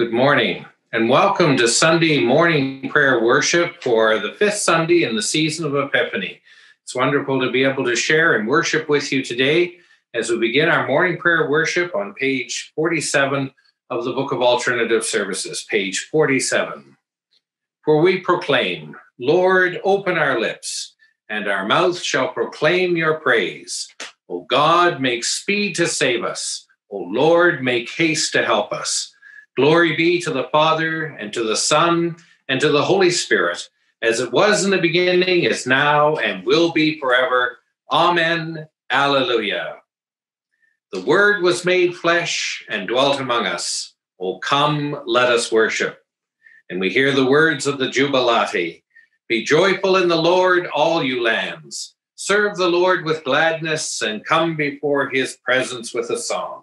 Good morning and welcome to Sunday morning prayer worship for the fifth Sunday in the season of Epiphany. It's wonderful to be able to share and worship with you today as we begin our morning prayer worship on page 47 of the Book of Alternative Services, page 47. For we proclaim, Lord, open our lips, and our mouth shall proclaim your praise. O God, make speed to save us. O Lord, make haste to help us. Glory be to the Father, and to the Son, and to the Holy Spirit, as it was in the beginning, is now, and will be forever. Amen. Alleluia. The Word was made flesh and dwelt among us. O come, let us worship. And we hear the words of the Jubilate Be joyful in the Lord, all you lands. Serve the Lord with gladness, and come before his presence with a song.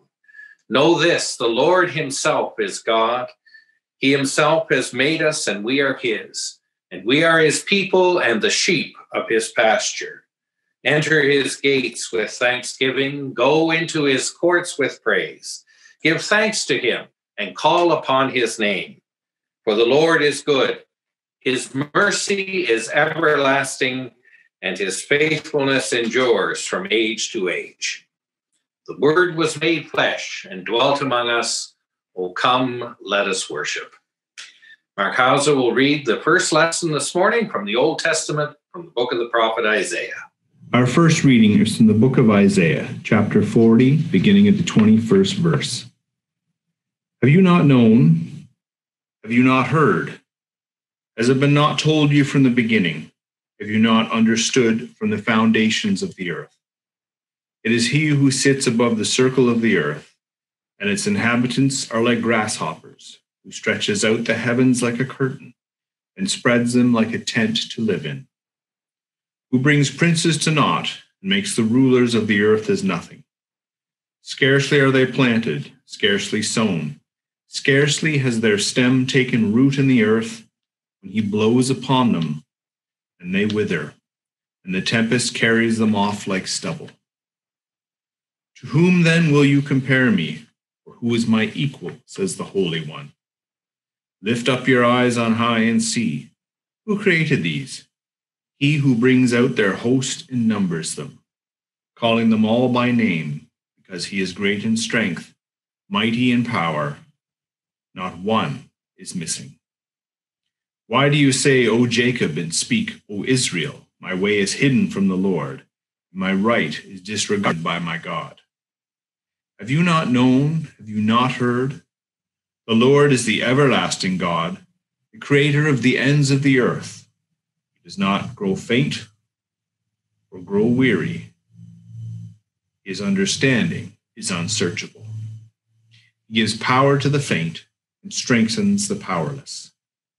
Know this the Lord Himself is God. He Himself has made us, and we are His. And we are His people and the sheep of His pasture. Enter His gates with thanksgiving, go into His courts with praise. Give thanks to Him and call upon His name. For the Lord is good, His mercy is everlasting, and His faithfulness endures from age to age. The Word was made flesh and dwelt among us. O come, let us worship. Mark Hauser will read the first lesson this morning from the Old Testament from the book of the prophet Isaiah. Our first reading is from the book of Isaiah, chapter 40, beginning at the 21st verse. Have you not known? Have you not heard? Has it been not told you from the beginning? Have you not understood from the foundations of the earth? It is he who sits above the circle of the earth, and its inhabitants are like grasshoppers, who stretches out the heavens like a curtain, and spreads them like a tent to live in, who brings princes to naught, and makes the rulers of the earth as nothing. Scarcely are they planted, scarcely sown, scarcely has their stem taken root in the earth, when he blows upon them, and they wither, and the tempest carries them off like stubble. To whom then will you compare me? Or who is my equal? says the Holy One. Lift up your eyes on high and see. Who created these? He who brings out their host and numbers them, calling them all by name, because he is great in strength, mighty in power. Not one is missing. Why do you say, O Jacob, and speak, O Israel, my way is hidden from the Lord, my right is disregarded by my God? Have you not known? Have you not heard? The Lord is the everlasting God, the creator of the ends of the earth. He does not grow faint or grow weary. His understanding is unsearchable. He gives power to the faint and strengthens the powerless.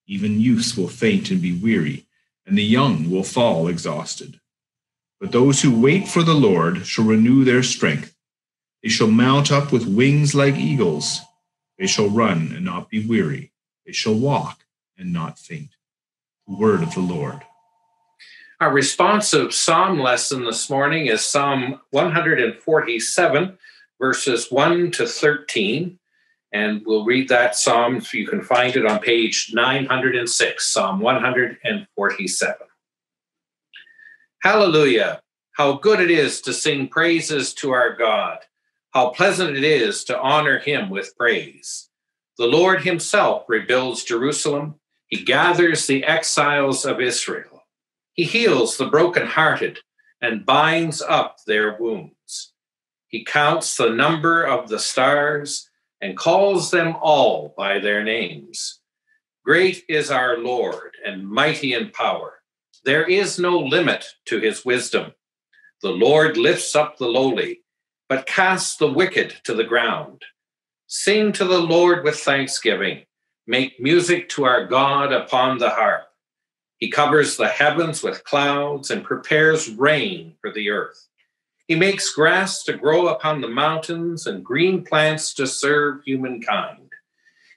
Even youths will faint and be weary, and the young will fall exhausted. But those who wait for the Lord shall renew their strength. They shall mount up with wings like eagles. They shall run and not be weary. They shall walk and not faint. The word of the Lord. Our responsive psalm lesson this morning is Psalm 147, verses 1 to 13. And we'll read that psalm you can find it on page 906, Psalm 147. Hallelujah! How good it is to sing praises to our God how pleasant it is to honor him with praise. The Lord himself rebuilds Jerusalem. He gathers the exiles of Israel. He heals the brokenhearted and binds up their wounds. He counts the number of the stars and calls them all by their names. Great is our Lord and mighty in power. There is no limit to his wisdom. The Lord lifts up the lowly but cast the wicked to the ground. Sing to the Lord with thanksgiving. Make music to our God upon the harp. He covers the heavens with clouds and prepares rain for the earth. He makes grass to grow upon the mountains and green plants to serve humankind.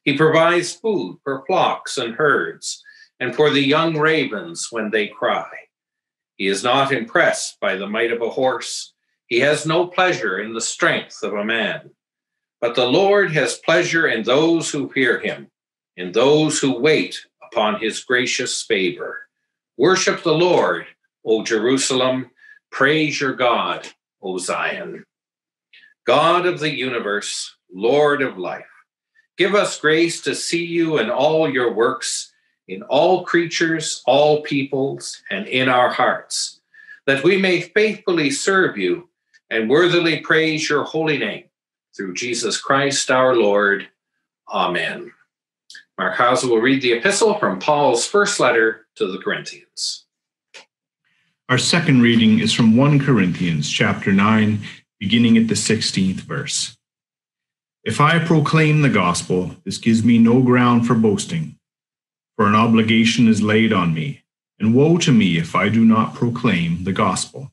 He provides food for flocks and herds and for the young ravens when they cry. He is not impressed by the might of a horse he has no pleasure in the strength of a man. But the Lord has pleasure in those who fear him, in those who wait upon his gracious favor. Worship the Lord, O Jerusalem. Praise your God, O Zion. God of the universe, Lord of life, give us grace to see you in all your works, in all creatures, all peoples, and in our hearts, that we may faithfully serve you and worthily praise your holy name through Jesus Christ our Lord. Amen. Mark Hauser will read the epistle from Paul's first letter to the Corinthians. Our second reading is from 1 Corinthians chapter 9, beginning at the 16th verse. If I proclaim the gospel, this gives me no ground for boasting, for an obligation is laid on me, and woe to me if I do not proclaim the gospel.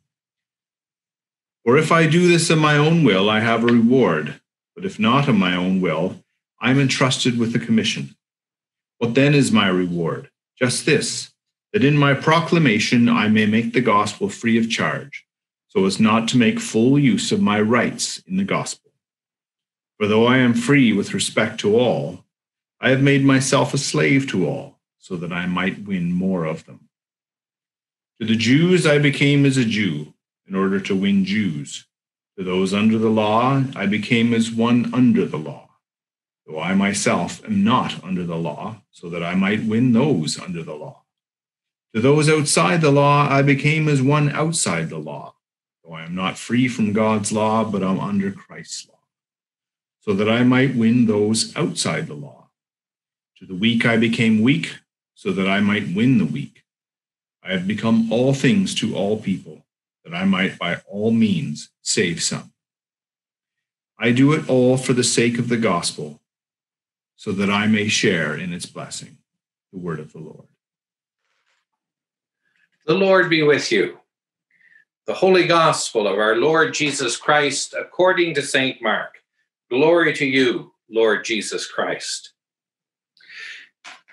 For if I do this of my own will, I have a reward. But if not of my own will, I am entrusted with a commission. What then is my reward? Just this, that in my proclamation I may make the gospel free of charge, so as not to make full use of my rights in the gospel. For though I am free with respect to all, I have made myself a slave to all, so that I might win more of them. To the Jews I became as a Jew in order to win Jews. To those under the law, I became as one under the law, though I myself am not under the law, so that I might win those under the law. To those outside the law, I became as one outside the law, though I am not free from God's law, but I am under Christ's law, so that I might win those outside the law. To the weak I became weak, so that I might win the weak. I have become all things to all people that I might by all means save some. I do it all for the sake of the gospel, so that I may share in its blessing. The word of the Lord. The Lord be with you. The Holy Gospel of our Lord Jesus Christ, according to St. Mark. Glory to you, Lord Jesus Christ.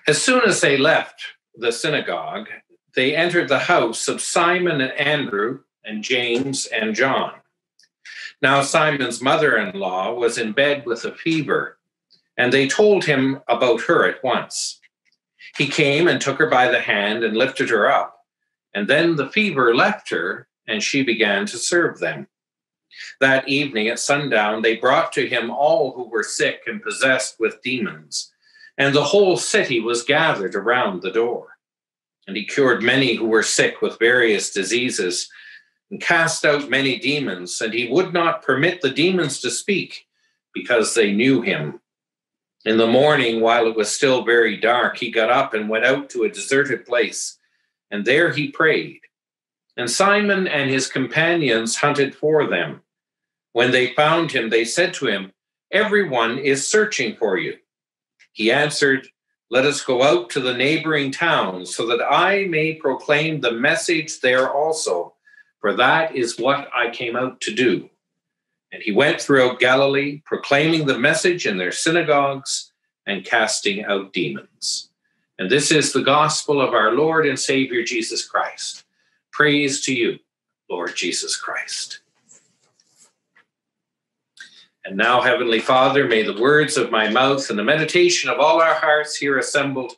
As soon as they left the synagogue, they entered the house of Simon and Andrew and James and John. Now, Simon's mother in law was in bed with a fever, and they told him about her at once. He came and took her by the hand and lifted her up, and then the fever left her, and she began to serve them. That evening at sundown, they brought to him all who were sick and possessed with demons, and the whole city was gathered around the door. And he cured many who were sick with various diseases and cast out many demons, and he would not permit the demons to speak because they knew him. In the morning, while it was still very dark, he got up and went out to a deserted place, and there he prayed. And Simon and his companions hunted for them. When they found him, they said to him, Everyone is searching for you. He answered, Let us go out to the neighboring towns, so that I may proclaim the message there also for that is what I came out to do. And he went throughout Galilee, proclaiming the message in their synagogues and casting out demons. And this is the gospel of our Lord and Savior Jesus Christ. Praise to you, Lord Jesus Christ. And now, Heavenly Father, may the words of my mouth and the meditation of all our hearts here assembled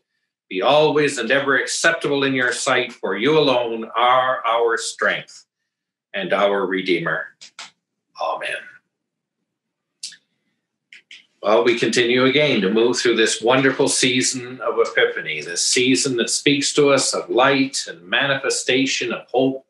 be always and ever acceptable in your sight, for you alone are our strength and our Redeemer. Amen. Well, we continue again to move through this wonderful season of Epiphany, this season that speaks to us of light and manifestation of hope,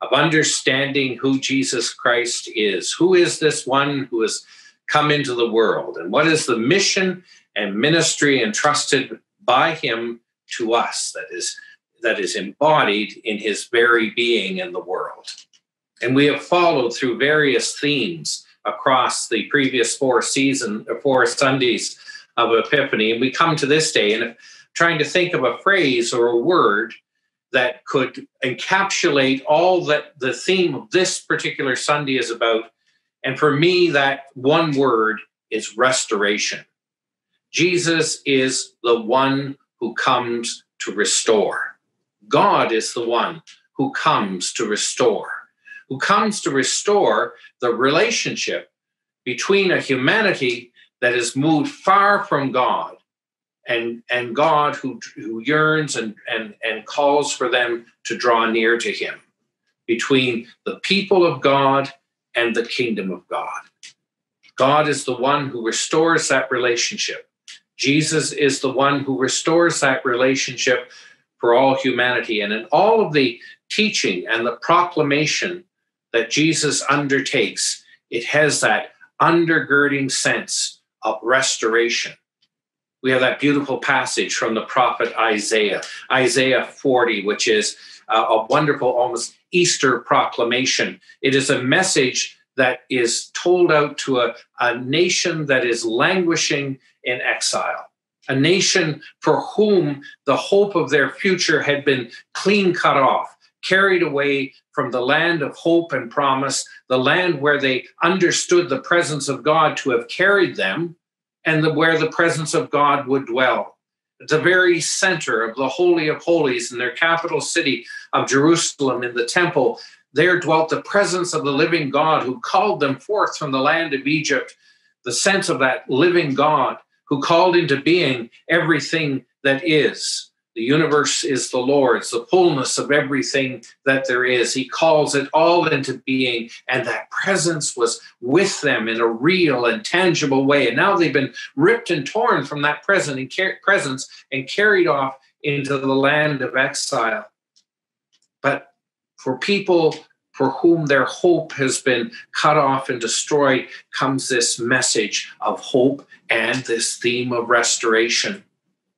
of understanding who Jesus Christ is. Who is this one who has come into the world? And what is the mission and ministry entrusted by him to us that is, that is embodied in his very being in the world? And we have followed through various themes across the previous four season, four Sundays of Epiphany. And we come to this day and trying to think of a phrase or a word that could encapsulate all that the theme of this particular Sunday is about. And for me, that one word is restoration. Jesus is the one who comes to restore. God is the one who comes to restore who comes to restore the relationship between a humanity that has moved far from God and, and God who, who yearns and, and, and calls for them to draw near to him, between the people of God and the kingdom of God. God is the one who restores that relationship. Jesus is the one who restores that relationship for all humanity. And in all of the teaching and the proclamation that Jesus undertakes, it has that undergirding sense of restoration. We have that beautiful passage from the prophet Isaiah, Isaiah 40, which is uh, a wonderful, almost Easter proclamation. It is a message that is told out to a, a nation that is languishing in exile, a nation for whom the hope of their future had been clean cut off, carried away from the land of hope and promise, the land where they understood the presence of God to have carried them, and the, where the presence of God would dwell. At the very center of the Holy of Holies in their capital city of Jerusalem, in the temple, there dwelt the presence of the living God who called them forth from the land of Egypt, the sense of that living God who called into being everything that is. The universe is the Lord's, the fullness of everything that there is. He calls it all into being, and that presence was with them in a real and tangible way. And now they've been ripped and torn from that present and car- presence and carried off into the land of exile. But for people for whom their hope has been cut off and destroyed comes this message of hope and this theme of restoration.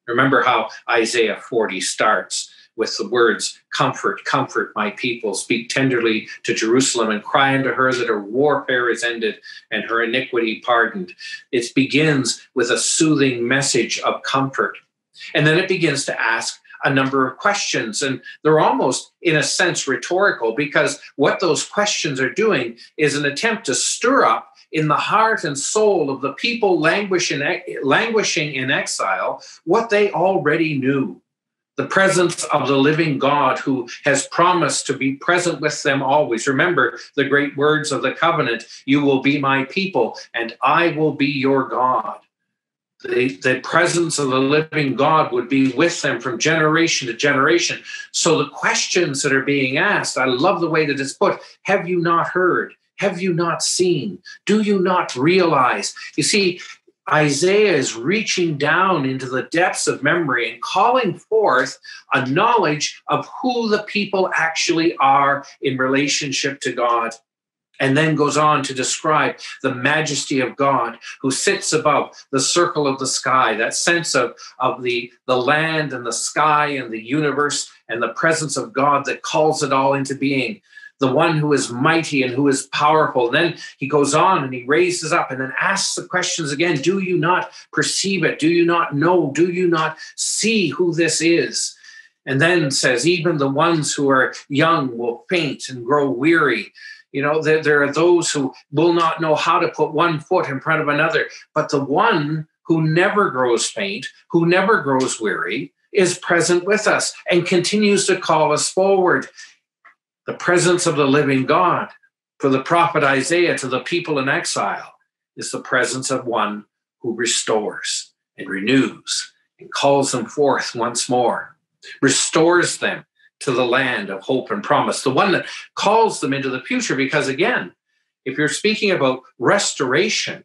Remember how Isaiah 40 starts with the words, Comfort, comfort my people, speak tenderly to Jerusalem and cry unto her that her warfare is ended and her iniquity pardoned. It begins with a soothing message of comfort. And then it begins to ask a number of questions. And they're almost, in a sense, rhetorical because what those questions are doing is an attempt to stir up in the heart and soul of the people languishing, languishing in exile what they already knew the presence of the living God who has promised to be present with them always. Remember the great words of the covenant You will be my people, and I will be your God the, the presence of the living God would be with them from generation to generation. So the questions that are being asked, I love the way that it's put. Have you not heard? Have you not seen? Do you not realize? You see, Isaiah is reaching down into the depths of memory and calling forth a knowledge of who the people actually are in relationship to God and then goes on to describe the majesty of God who sits above the circle of the sky, that sense of, of the, the land and the sky and the universe and the presence of God that calls it all into being. The one who is mighty and who is powerful. And then he goes on and he raises up and then asks the questions again Do you not perceive it? Do you not know? Do you not see who this is? And then says, Even the ones who are young will faint and grow weary. You know, there, there are those who will not know how to put one foot in front of another. But the one who never grows faint, who never grows weary, is present with us and continues to call us forward. The presence of the living God for the prophet Isaiah to the people in exile is the presence of one who restores and renews and calls them forth once more, restores them to the land of hope and promise, the one that calls them into the future. Because again, if you're speaking about restoration,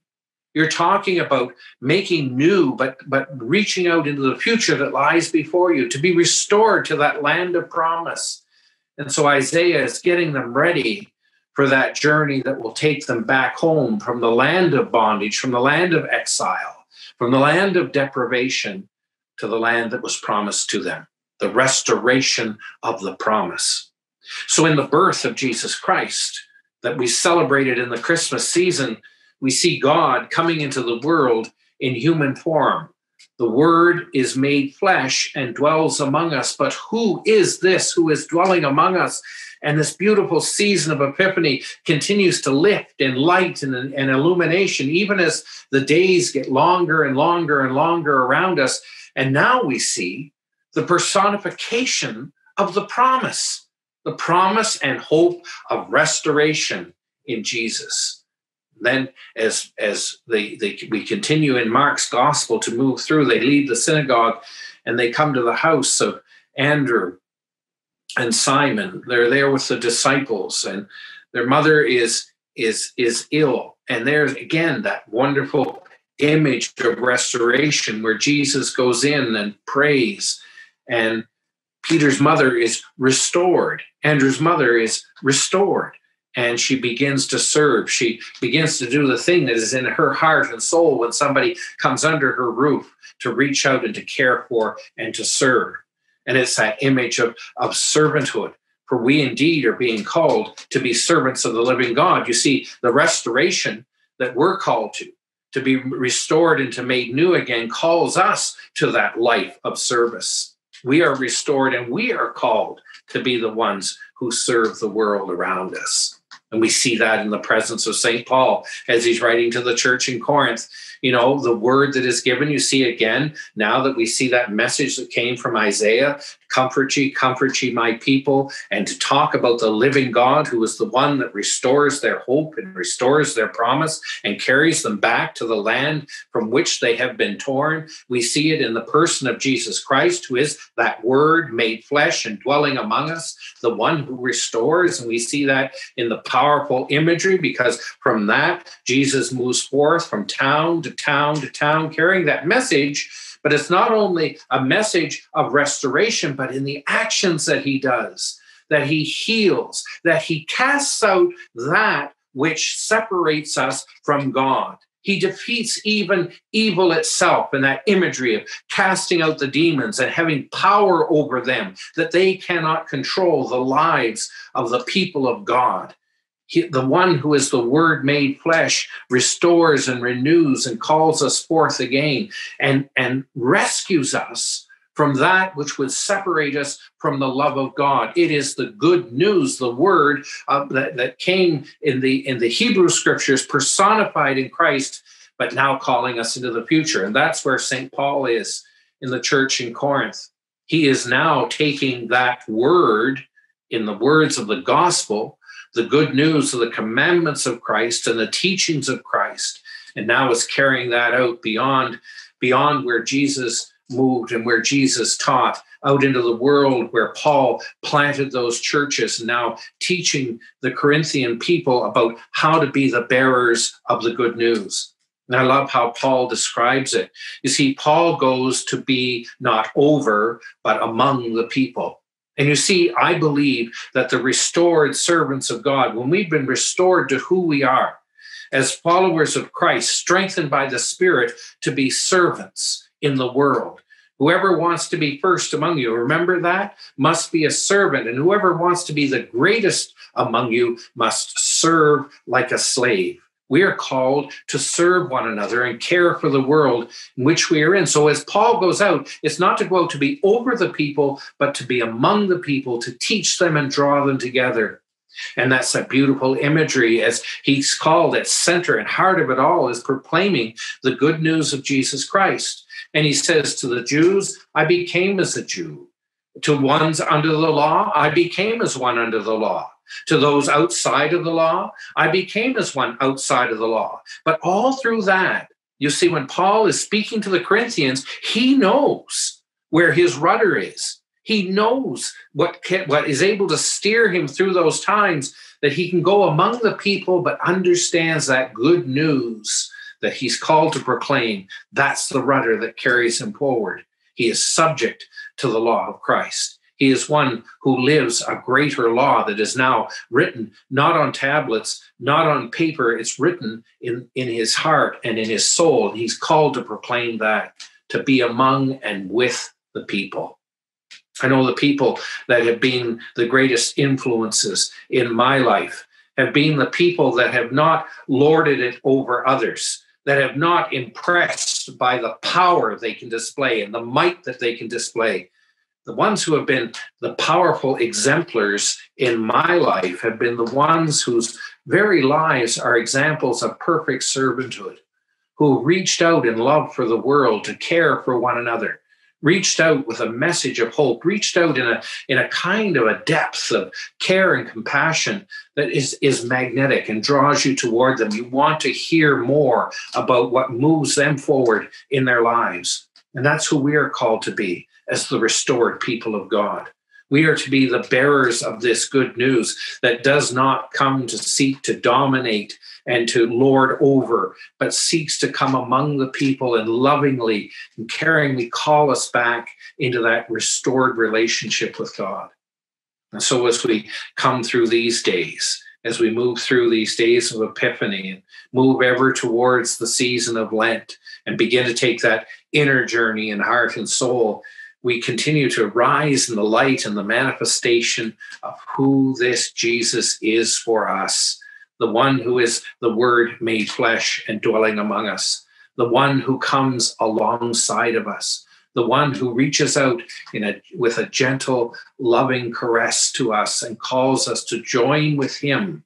you're talking about making new, but but reaching out into the future that lies before you to be restored to that land of promise. And so Isaiah is getting them ready for that journey that will take them back home from the land of bondage, from the land of exile, from the land of deprivation to the land that was promised to them the restoration of the promise. So, in the birth of Jesus Christ that we celebrated in the Christmas season, we see God coming into the world in human form. The Word is made flesh and dwells among us. But who is this who is dwelling among us? And this beautiful season of Epiphany continues to lift in light and, and illumination, even as the days get longer and longer and longer around us. And now we see the personification of the promise, the promise and hope of restoration in Jesus. Then as as they, they we continue in mark's gospel to move through they leave the synagogue and they come to the house of andrew and simon. They're there with the disciples and their mother is is is ill. And there's again that wonderful image of restoration where jesus goes in and prays and peter's mother is restored. Andrew's mother is restored and she begins to serve. She begins to do the thing that is in her heart and soul when somebody comes under her roof to reach out and to care for and to serve. And it's that image of, of servanthood. For we indeed are being called to be servants of the living God. You see, the restoration that we're called to, to be restored and to made new again, calls us to that life of service. We are restored and we are called to be the ones who serve the world around us. And we see that in the presence of St. Paul as he's writing to the church in Corinth you know, the word that is given. You see again, now that we see that message that came from Isaiah comfort ye, comfort ye, my people, and to talk about the living God who is the one that restores their hope and restores their promise and carries them back to the land from which they have been torn. We see it in the person of Jesus Christ, who is that word made flesh and dwelling among us, the one who restores. And we see that in the powerful imagery because from that, Jesus moves forth from town to to town to town carrying that message. But it's not only a message of restoration, but in the actions that he does, that he heals, that he casts out that which separates us from God. He defeats even evil itself in that imagery of casting out the demons and having power over them, that they cannot control the lives of the people of God. He, the one who is the word made flesh restores and renews and calls us forth again and, and rescues us from that which would separate us from the love of God. It is the good news, the word uh, that, that came in the in the Hebrew scriptures, personified in Christ, but now calling us into the future. And that's where St. Paul is in the church in Corinth. He is now taking that word in the words of the gospel the good news of the commandments of Christ and the teachings of Christ, and now is carrying that out beyond beyond where Jesus moved and where Jesus taught out into the world where Paul planted those churches, and now teaching the Corinthian people about how to be the bearers of the good news. And I love how Paul describes it. You see, Paul goes to be not over, but among the people. And you see, I believe that the restored servants of God, when we've been restored to who we are as followers of Christ, strengthened by the Spirit to be servants in the world. Whoever wants to be first among you, remember that, must be a servant. And whoever wants to be the greatest among you must serve like a slave. We are called to serve one another and care for the world in which we are in. So, as Paul goes out, it's not to go out to be over the people, but to be among the people, to teach them and draw them together. And that's that beautiful imagery, as he's called at center and heart of it all, is proclaiming the good news of Jesus Christ. And he says to the Jews, I became as a Jew. To ones under the law, I became as one under the law to those outside of the law. I became as one outside of the law. But all through that, you see, when Paul is speaking to the Corinthians, he knows where his rudder is. He knows what, can, what is able to steer him through those times that he can go among the people, but understands that good news that he's called to proclaim. That's the rudder that carries him forward. He is subject to the law of Christ. He is one who lives a greater law that is now written not on tablets, not on paper. It's written in, in his heart and in his soul. He's called to proclaim that, to be among and with the people. I know the people that have been the greatest influences in my life have been the people that have not lorded it over others, that have not impressed by the power they can display and the might that they can display, the ones who have been the powerful exemplars in my life have been the ones whose very lives are examples of perfect servanthood, who reached out in love for the world to care for one another, reached out with a message of hope, reached out in a, in a kind of a depth of care and compassion that is, is magnetic and draws you toward them. You want to hear more about what moves them forward in their lives. And that's who we are called to be as the restored people of God. We are to be the bearers of this good news that does not come to seek to dominate and to lord over, but seeks to come among the people and lovingly and caringly call us back into that restored relationship with God. And so, as we come through these days, as we move through these days of Epiphany and move ever towards the season of Lent and begin to take that inner journey in heart and soul, we continue to rise in the light and the manifestation of who this Jesus is for us the one who is the Word made flesh and dwelling among us, the one who comes alongside of us, the one who reaches out a, with a gentle, loving caress to us and calls us to join with Him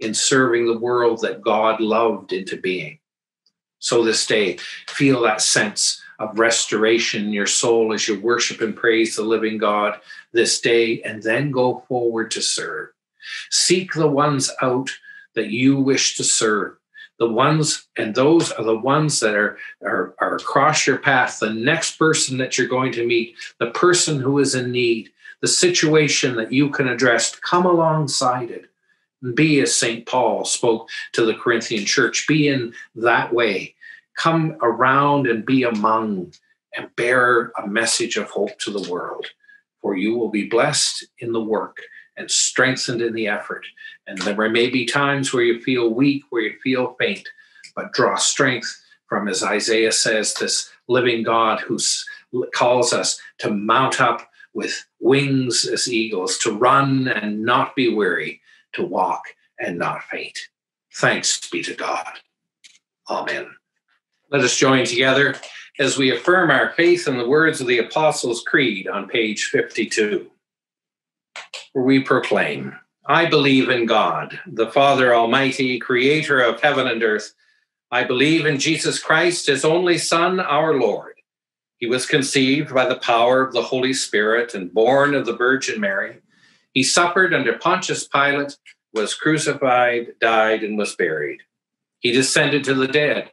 in serving the world that God loved into being. So this day, feel that sense of restoration in your soul as you worship and praise the living God this day, and then go forward to serve. Seek the ones out that you wish to serve. The ones, and those are the ones that are, are, are across your path, the next person that you're going to meet, the person who is in need, the situation that you can address. Come alongside it. Be as St. Paul spoke to the Corinthian church. Be in that way. Come around and be among and bear a message of hope to the world. For you will be blessed in the work and strengthened in the effort. And there may be times where you feel weak, where you feel faint, but draw strength from, as Isaiah says, this living God who calls us to mount up with wings as eagles, to run and not be weary, to walk and not faint. Thanks be to God. Amen. Let us join together as we affirm our faith in the words of the Apostles' Creed on page 52 where we proclaim, I believe in God, the Father Almighty, creator of heaven and earth. I believe in Jesus Christ, his only Son, our Lord. He was conceived by the power of the Holy Spirit and born of the Virgin Mary. He suffered under Pontius Pilate, was crucified, died, and was buried. He descended to the dead.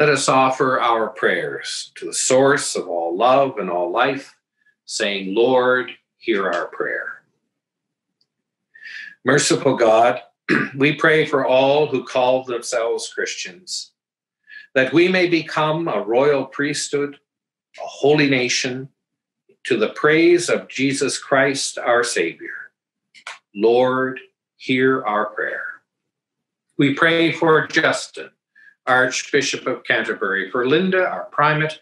Let us offer our prayers to the source of all love and all life, saying, Lord, hear our prayer. Merciful God, we pray for all who call themselves Christians, that we may become a royal priesthood, a holy nation, to the praise of Jesus Christ, our Savior. Lord, hear our prayer. We pray for Justin, Archbishop of Canterbury, for Linda, our primate,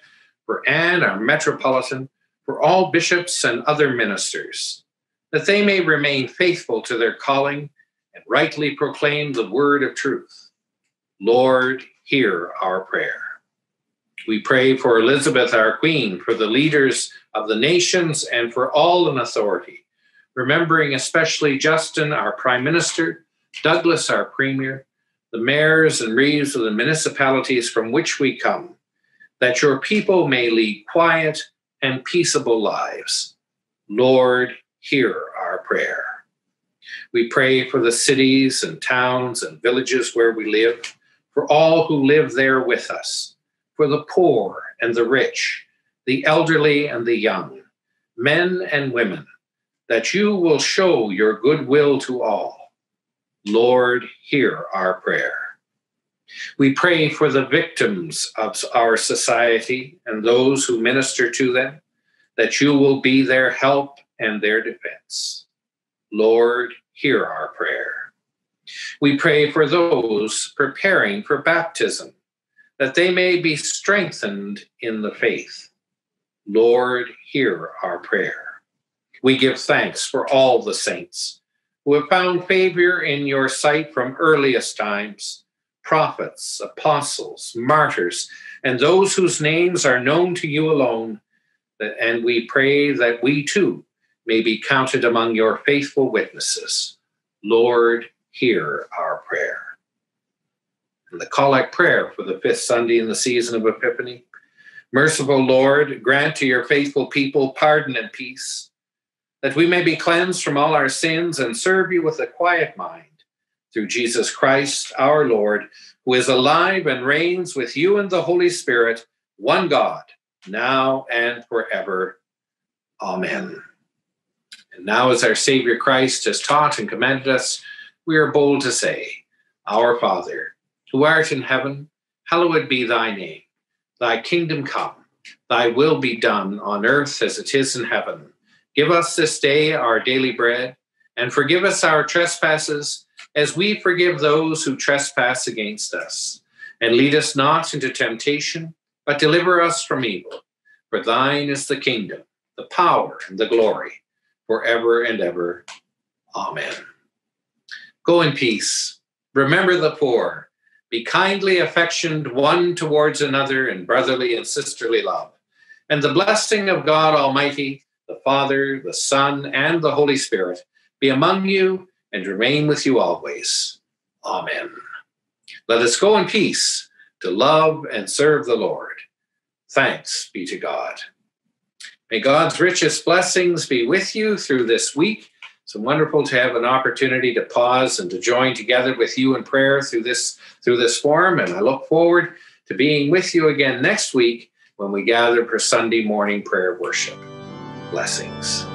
for Anne, our metropolitan, for all bishops and other ministers that they may remain faithful to their calling and rightly proclaim the word of truth. Lord, hear our prayer. We pray for Elizabeth, our Queen, for the leaders of the nations, and for all in authority, remembering especially Justin, our Prime Minister, Douglas, our Premier, the mayors and reeves of the municipalities from which we come, that your people may lead quiet and peaceable lives. Lord, hear our prayer. We pray for the cities and towns and villages where we live, for all who live there with us, for the poor and the rich, the elderly and the young, men and women, that you will show your goodwill to all. Lord, hear our prayer. We pray for the victims of our society and those who minister to them, that you will be their help and their defense. Lord, hear our prayer. We pray for those preparing for baptism, that they may be strengthened in the faith. Lord, hear our prayer. We give thanks for all the saints who have found favor in your sight from earliest times prophets, apostles, martyrs, and those whose names are known to you alone. And we pray that we too may be counted among your faithful witnesses. Lord, hear our prayer. And the collect prayer for the fifth Sunday in the season of Epiphany. Merciful Lord, grant to your faithful people pardon and peace, that we may be cleansed from all our sins and serve you with a quiet mind. Through Jesus Christ our Lord, who is alive and reigns with you and the Holy Spirit, one God, now and forever. Amen. And now, as our Savior Christ has taught and commanded us, we are bold to say, Our Father, who art in heaven, hallowed be thy name. Thy kingdom come, thy will be done on earth as it is in heaven. Give us this day our daily bread, and forgive us our trespasses as we forgive those who trespass against us. And lead us not into temptation, but deliver us from evil. For thine is the kingdom, the power, and the glory, forever and ever. Amen. Go in peace. Remember the poor. Be kindly affectioned one towards another in brotherly and sisterly love. And the blessing of God Almighty, the Father, the Son, and the Holy Spirit be among you and remain with you always. Amen. Let us go in peace to love and serve the Lord. Thanks be to God. May God's richest blessings be with you through this week. It's wonderful to have an opportunity to pause and to join together with you in prayer through this through this forum, and I look forward to being with you again next week when we gather for Sunday morning prayer worship. Blessings.